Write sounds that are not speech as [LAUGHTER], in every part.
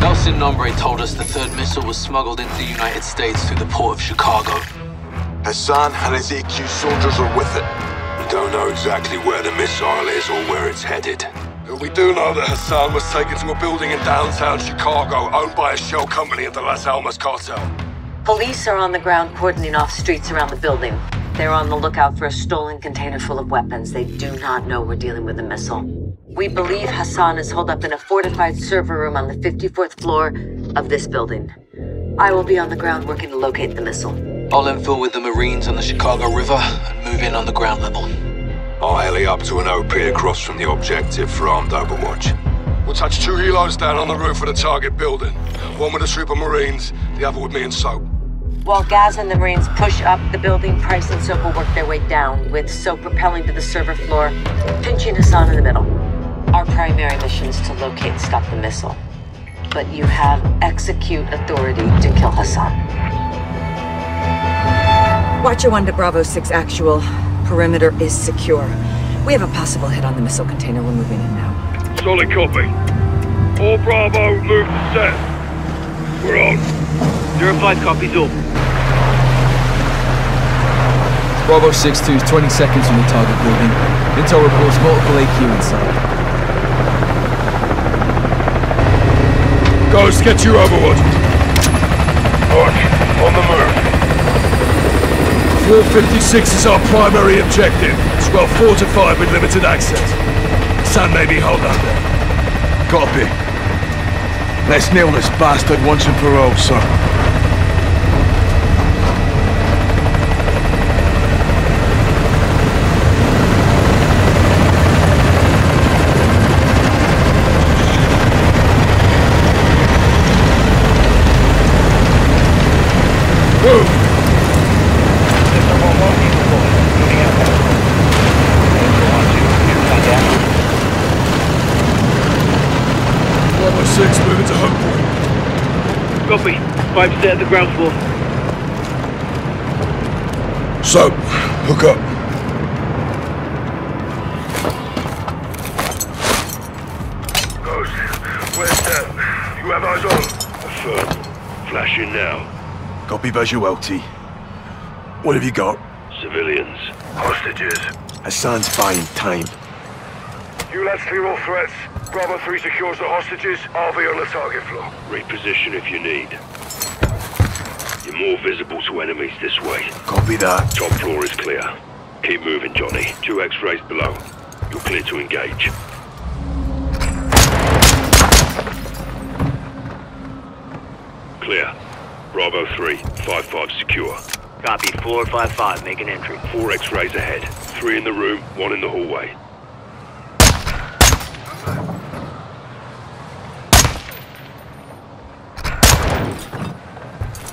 Nelson Nombre told us the third missile was smuggled into the United States through the port of Chicago. Hassan and his AQ soldiers are with it. We don't know exactly where the missile is or where it's headed. But we do know that Hassan was taken to a building in downtown Chicago owned by a shell company of the Las Almas cartel. Police are on the ground cordoning off streets around the building. They're on the lookout for a stolen container full of weapons. They do not know we're dealing with a missile. We believe Hassan is holed up in a fortified server room on the 54th floor of this building. I will be on the ground working to locate the missile. I'll infill with the Marines on the Chicago River and move in on the ground level. I'll heli up to an OP across from the objective for armed overwatch. We'll touch two helos down on the roof of the target building. One with a troop of Marines, the other with me and Soap. While Gaz and the Marines push up the building, Price and Soap will work their way down, with Soap rappelling to the server floor, pinching Hassan in the middle. Our primary mission is to locate and stop the missile. But you have execute authority to kill Hassan. Watcher 1 to Bravo 6 actual. Perimeter is secure. We have a possible hit on the missile container. We're moving in now. Solid copy. All Bravo, move to set. We're on. Zero five copies all. Bravo 6-2 is 20 seconds from the target building. Intel reports multiple AQ inside. Ghost, get your overwatch. Mark, on the move. 456 is our primary objective. It's well fortified with limited access. Sun may be hold up there. Copy. Let's nail this bastard once and for all, sir. 6, moving to point. Copy. Five set at the ground floor. So, hook up. Ghost, where's that? You have eyes on? Affirm. Flashing now. Copy visual, T. What have you got? Civilians. Hostages. Hassan's buying time. You lads clear all threats. Bravo 3 secures the hostages. I'll be on the target floor. Reposition if you need. You're more visible to enemies this way. Copy that. Top floor is clear. Keep moving, Johnny. Two X-rays below. You're clear to engage. Clear. Bravo 3, 5-5 secure. Copy. Floor five five. Make an entry. Four X-rays ahead. Three in the room, one in the hallway.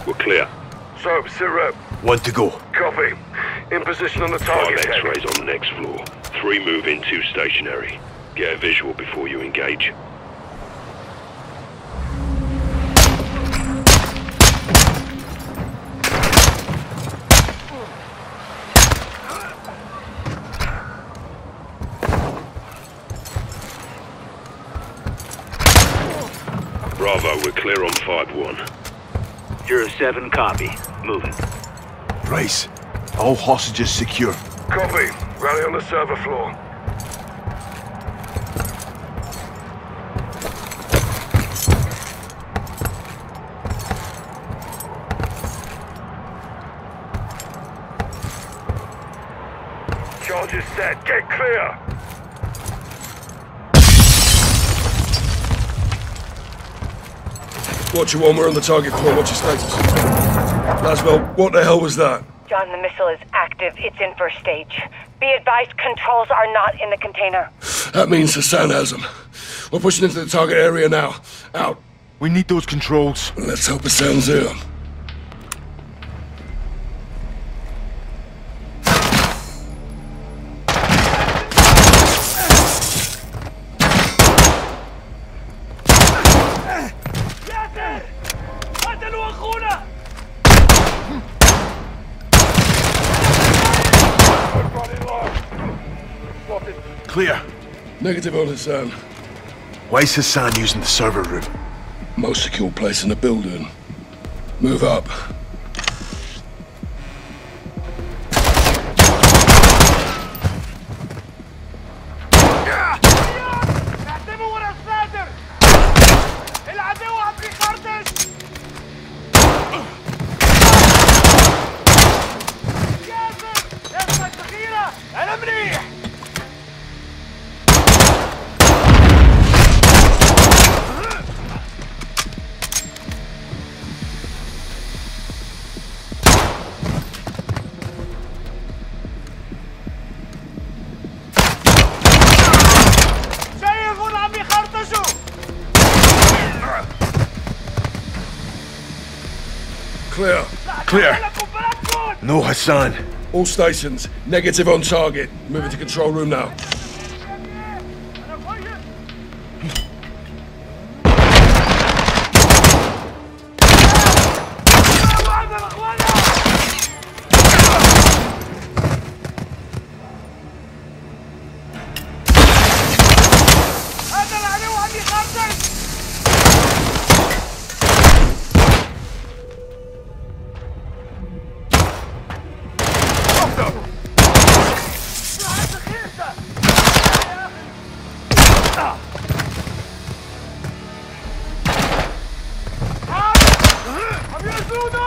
We're clear. So, sit rep. One to go. Copy. In position on the target deck. X-rays on the next floor. Three move in, two stationary. Get a visual before you engage. Bravo, we're clear on 5-1. You're a 7 Copy. Moving. Price. All hostages secure. Copy. Rally on the server floor. Charges set. Get clear. Watcher one, we're on the target floor. What's your status? Laswell, what the hell was that? John, the missile is active. It's in first stage. Be advised, controls are not in the container. That means Hassan has them. We're pushing into the target area now. Out. We need those controls. Let's hope Hassan's here. Negative. Why's Hassan using the server room? Most secure place in the building. Move up. Clear. Clear. No Hassan. All stations, negative on target. Moving to control room now. Ayuda!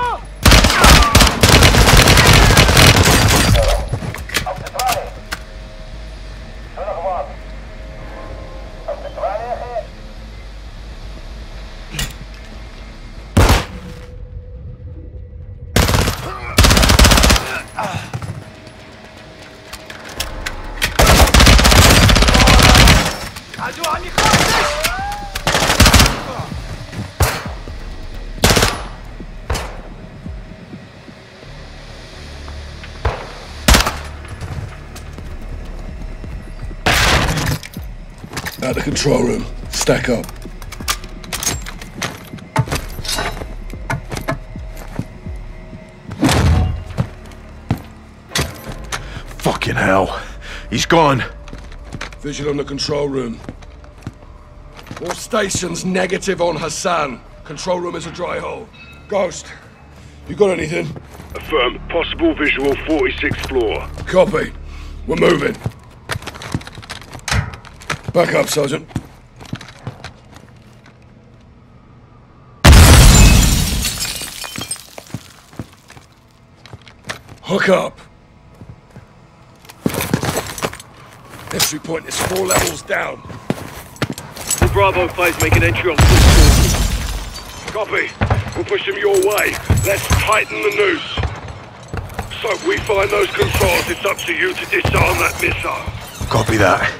Out the control room. Stack up. Fucking hell. He's gone. Visual on the control room. All stations negative on Hassan. Control room is a dry hole. Ghost, you got anything? Affirm. Possible visual 46th floor. Copy. We're moving. Back up, Sergeant. Hook up. Entry point is four levels down. The Bravo 5's making entry on foot Copy. We'll push them your way. Let's tighten the noose. So we find those controls, it's up to you to disarm that missile. Copy that.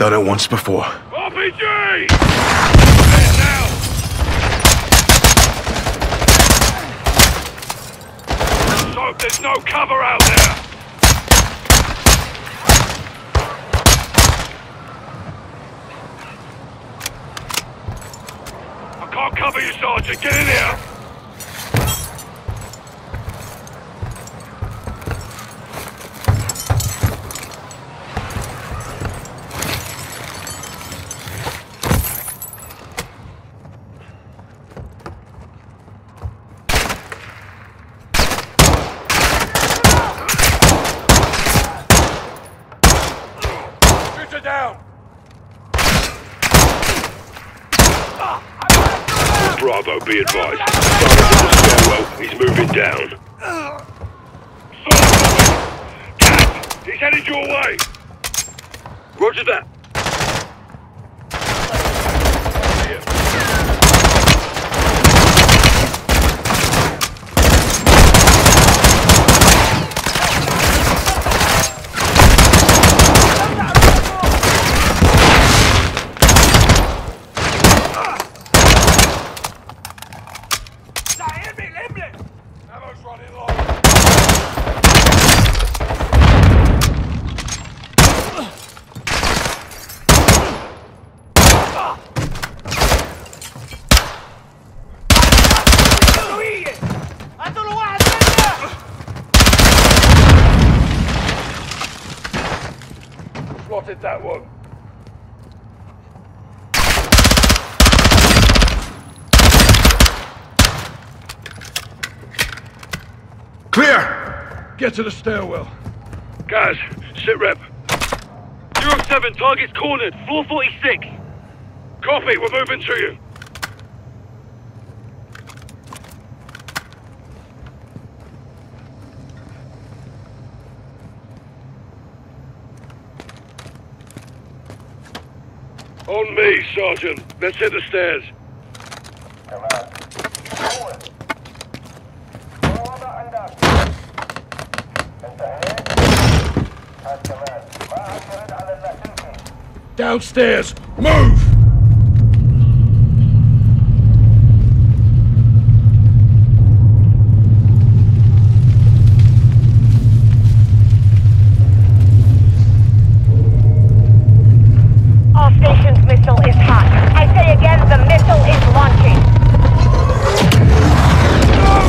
Done it once before. RPG! There's no cover out there! I can't cover you, Sergeant. Get in here! Shooter down! Bravo, be advised. Sergeant in the stairwell. He's moving down. He's headed your way! Roger that. Get to the stairwell. Guys, sit rep. Zero 07, target's cornered. Floor 46. Copy, we're moving to you. On me, Sergeant. Let's hit the stairs. Downstairs! Move! All stations missile is hot. I say again, the missile is launching. No,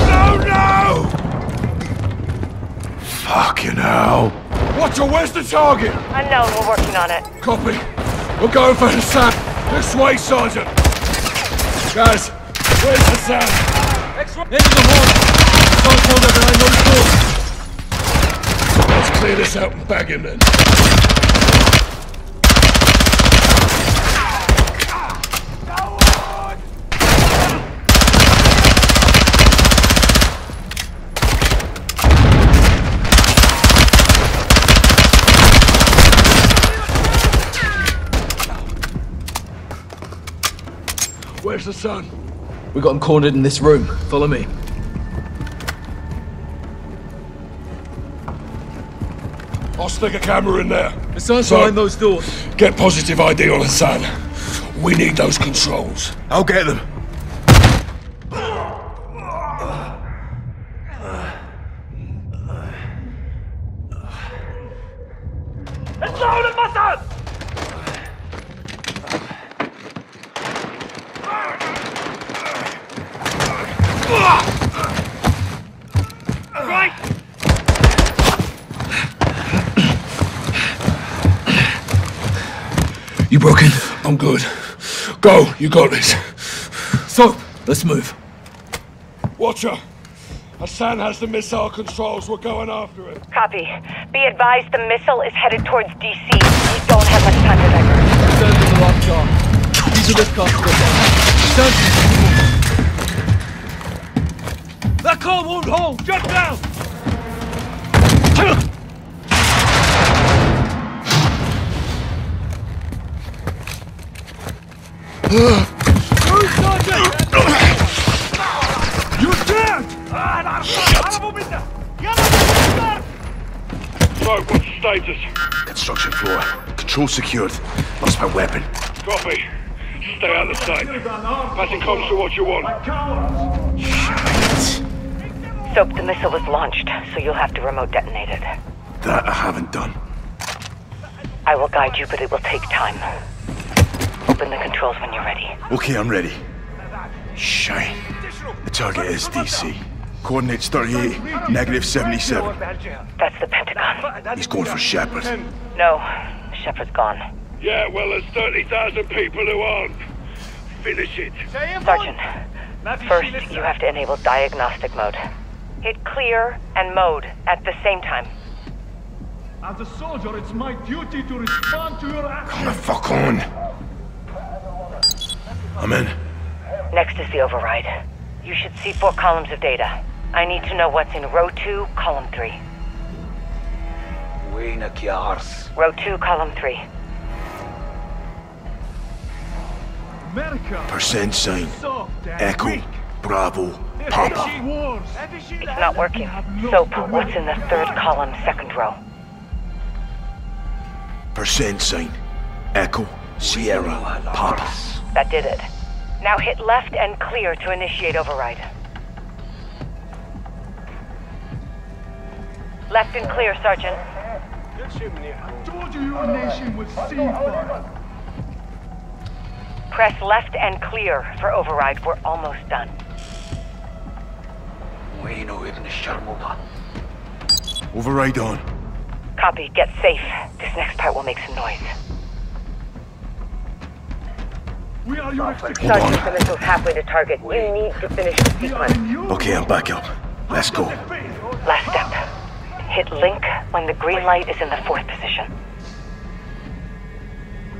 no, no! No. Fucking hell. Watcher, where's the target? Unknown, we're working on it. Copy. We're going for Hassan. This way, Sergeant. Guys, where's Hassan? End of the horn! Don't hold behind those doors! Let's clear this out and bag him then. Where's the sun? We got him cornered in this room. Follow me. I'll stick a camera in there. Hassan's So- behind those doors. Get positive ID on Hassan. We need those controls. I'll get them. Right! You broken? I'm good. Go, you got this. So, let's move. Watcher, Hassan has the missile controls. We're going after it. Copy. Be advised the missile is headed towards DC. We don't have much time to divert. Stand in the lockjaw. Use your lift cost to go down. Stand. That call won't hold! Jump down! You're dead! So, what's the status? Construction floor. Control secured. Lost my weapon. Copy. Stay out of sight. Passing comms to what you want. Soap, the missile was launched, so you'll have to remote detonate it. That I haven't done. I will guide you, but it will take time. Open the controls when you're ready. Okay, I'm ready. Shine. The target is DC. Coordinates 38, negative 77. That's the Pentagon. He's going for Shepard. No, Shepard's gone. Yeah, well, there's 30,000 people who aren't. Finish it. Sergeant, first you have to enable diagnostic mode. Hit clear and mode at the same time. As a soldier, it's my duty to respond to your actions. Come the fuck on. I'm in. Next is the override. You should see four columns of data. I need to know what's in row 2, column 3. Row 2, column 3. America. Percent sign. Soft and Echo. weak. Bravo. Papa. It's not working. Soap, what's in the third column, second row? Percent sign. Echo. Sierra. Papa. That did it. Now hit left and clear to initiate override. Left and clear, Sergeant. I told you your nation would see fire. Press left and clear for override. We're almost done. Override on. Copy. Get safe. This next part will make some noise. We are your execution. Sergeant, the missile's halfway to target. You need to finish the We sequence. Okay, I'm back up. Let's go. Last step. Hit link when the green light is in the fourth position.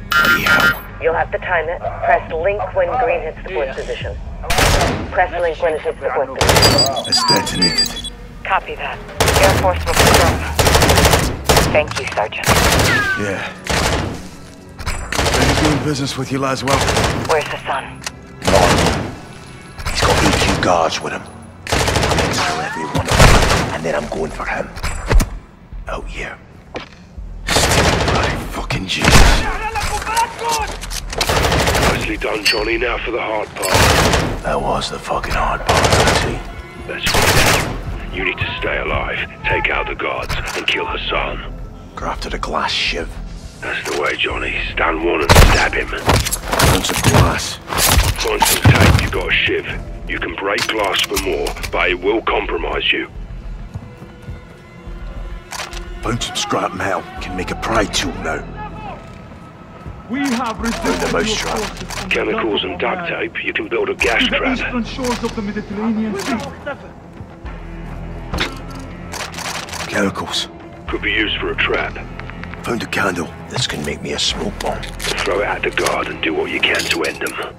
Bloody hell. You'll have to time it. Press link when green hits the fourth position. Press link when it hits the fourth position. It's detonated. Copy that. Air Force will confirm. Thank you, Sergeant. Yeah. Ready doing business with you, Laswell? Where's Hassan? He's got AQ guards with him. I'm gonna kill every one of them, and then I'm going for him. Out here. Still bloody fucking Jesus. Nicely done, Johnny. Now for the hard part. That was the fucking hard part, see. Let's find. You need to stay alive, take out the guards, and kill Hassan. Crafted a glass shiv. That's the way, Johnny. Stand one and stab him. Ounce of glass. Find some tape, you got a shiv. You can break glass for more, but it will compromise you. Found some scrap metal. Can make a pry tool now. We have resisted the your mousetrap. forces from the Chemicals and of duct tape, you can build a gas to the trap. eastern shores of the Mediterranean Sea. Chemicals. Could be used for a trap. Found a candle. This can make me a smoke bomb. Throw it at the guard and do what you can to end them.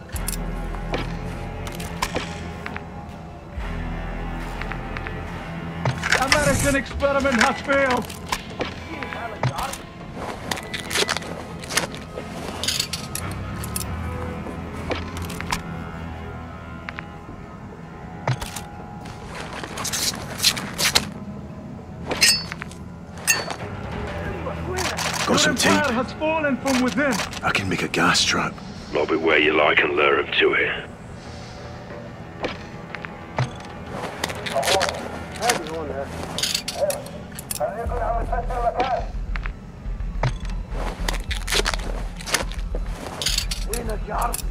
American experiment has failed. Some Your tape. has fallen from within. I can make a gas trap. Lob it where you like and lure him to it.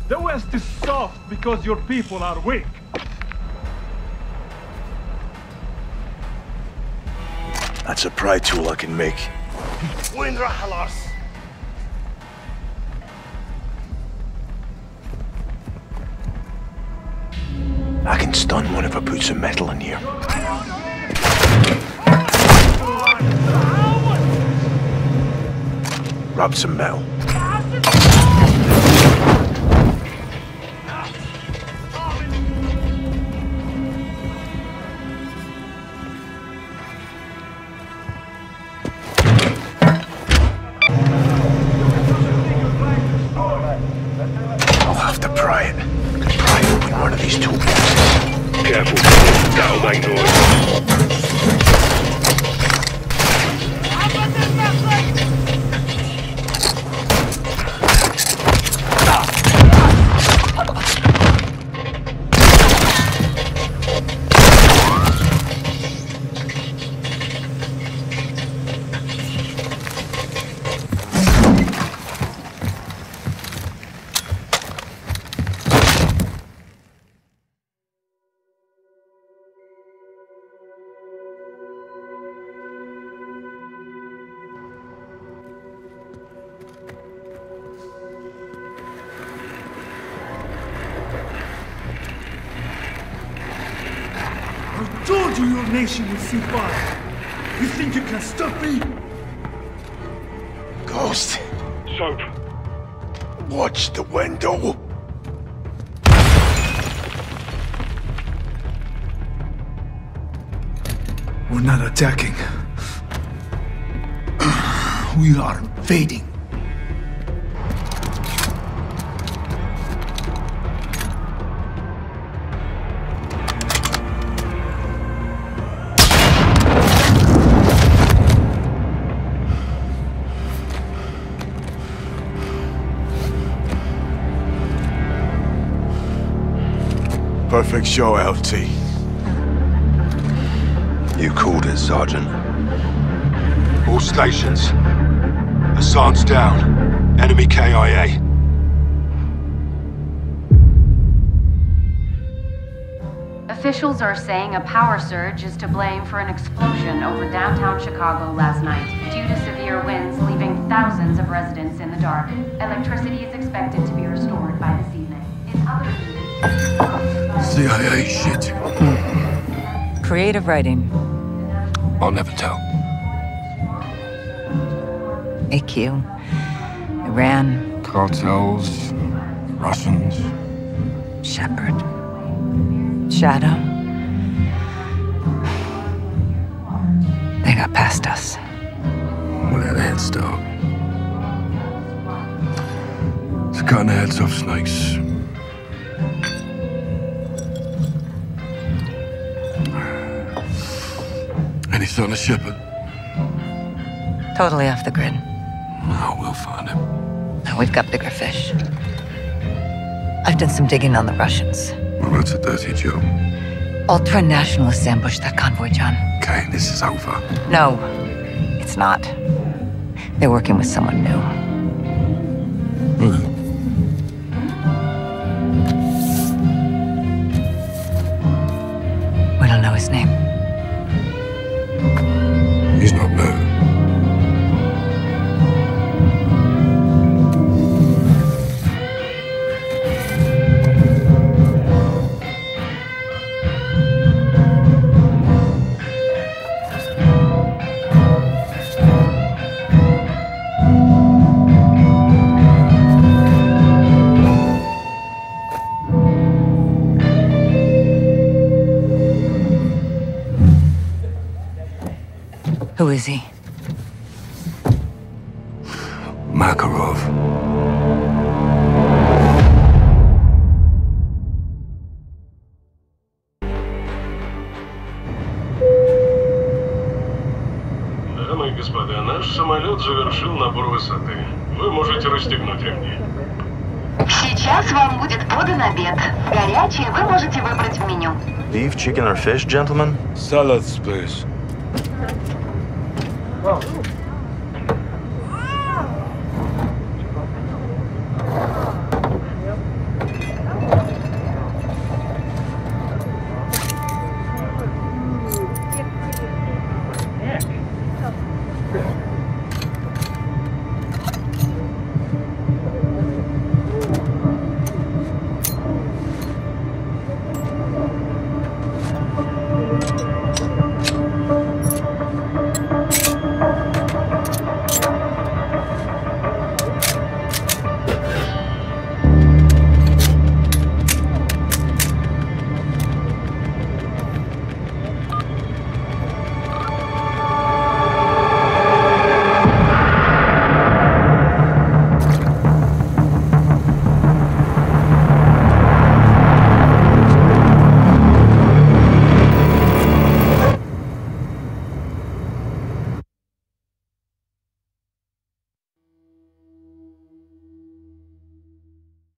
The West is soft because your people are weak. That's a pry tool I can make. I can stun one if I put some metal in here. Rub some metal. Me? Ghost, Soap, watch the window. We're not attacking. [CLEARS THROAT] We are invading. Perfect show, LT. You called it, Sergeant. All stations. Hassan's down. Enemy KIA. Officials are saying a power surge is to blame for an explosion over downtown Chicago last night due to severe winds leaving thousands of residents in the dark. Electricity is expected to be restored by this evening. In other news, CIA shit. Creative writing. I'll never tell. AQ, Iran, Cartels, Russians. Shepard, Shadow. They got past us. We had a head start. It's cutting the heads off snakes. Any sign of Shepard? Totally off the grid. Oh, we'll find him. No, we've got bigger fish. I've done some digging on the Russians. Well, that's a dirty job. Ultra-nationalists ambushed that convoy, John. Okay, this is over. No, it's not. They're working with someone new. We don't know his name. Not new. И господа, наш самолет завершил набор высоты. Вы можете расстегнуть ремни. Сейчас вам будет подан обед. Горячее вы можете выбрать в меню. Beef, chicken, or fish, gentlemen? Salads, please. Oh,